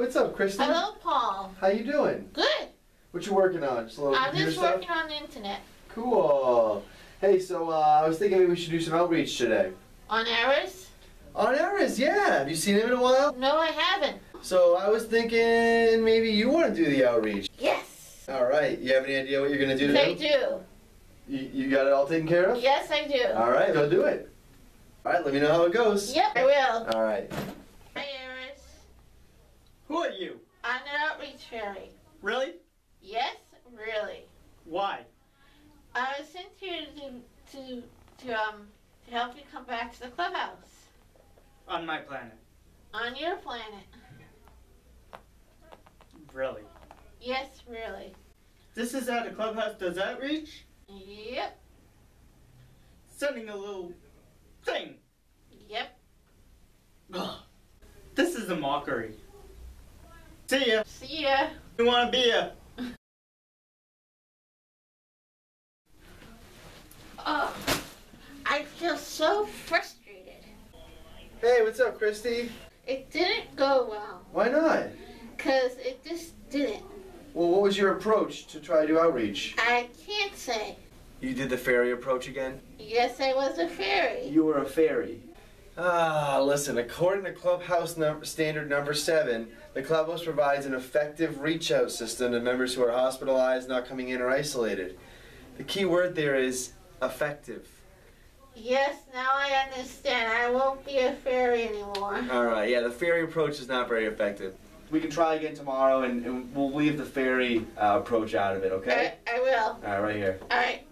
what's up, Kristen? Hello, Paul. How you doing? Good. What you working on? Just a little I'm just stuff? working on the internet. Cool. Hey, so uh, I was thinking maybe we should do some outreach today. On errors? On Eris, yeah. Have you seen him in a while? No, I haven't. So I was thinking maybe you want to do the outreach. Yes. All right. You have any idea what you're gonna do I do. You, you got it all taken care of? Yes, I do. All right, go do it. All right, let me know how it goes. Yep, I will. All right. Who are you? I'm an outreach fairy. Really? Yes, really. Why? I was sent here to to to um to help you come back to the clubhouse On my planet. on your planet. Really? Yes, really. This is how the clubhouse does outreach? Yep. Sending a little thing. Yep. Ugh. This is a mockery. See ya. See ya. You wanna be a Oh, I feel so frustrated. Hey, what's up, Christy? It didn't go well. Why not? Because it just didn't. Well, what was your approach to try to do outreach? I can't say. You did the fairy approach again? Yes, I was a fairy. You were a fairy. Ah, listen, according to Clubhouse num- Standard Number 7, the Clubhouse provides an effective reach out system to members who are hospitalized, not coming in, or isolated. The key word there is effective. Yes, now I understand. I won't be a fairy anymore. All right, yeah, the fairy approach is not very effective. We can try again tomorrow, and, and we'll leave the fairy uh, approach out of it, okay? I, I will. All right, right here. All right.